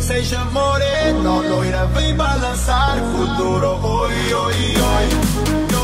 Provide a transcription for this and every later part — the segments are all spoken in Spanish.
Seja moreno, loira, vem balançar oi, oi, oi, oi,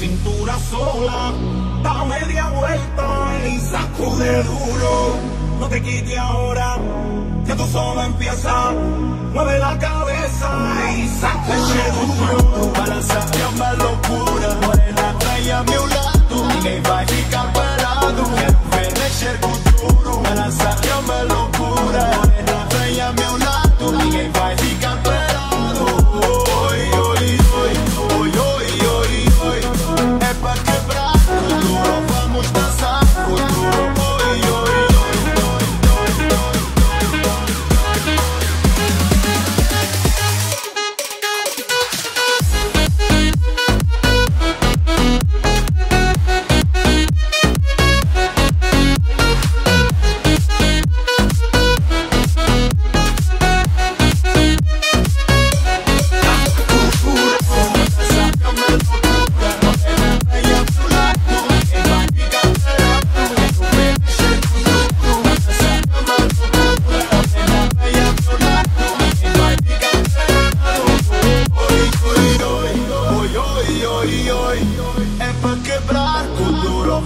cintura sola, da media vuelta y sacude duro. No te quites ahora, que tú solo empieza. Mueve la cabeza y sacude duro. Balança é uma loucura, morena, traia a meu lado. Ninguém vai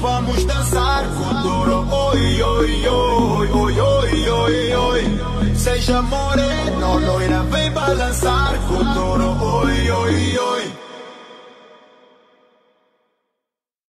vamos dançar Kuduro, oi, oi, oi, oi, oi, oi, oi. Seja moreno, loira, vem balançar Kuduro, oi, oi, oi.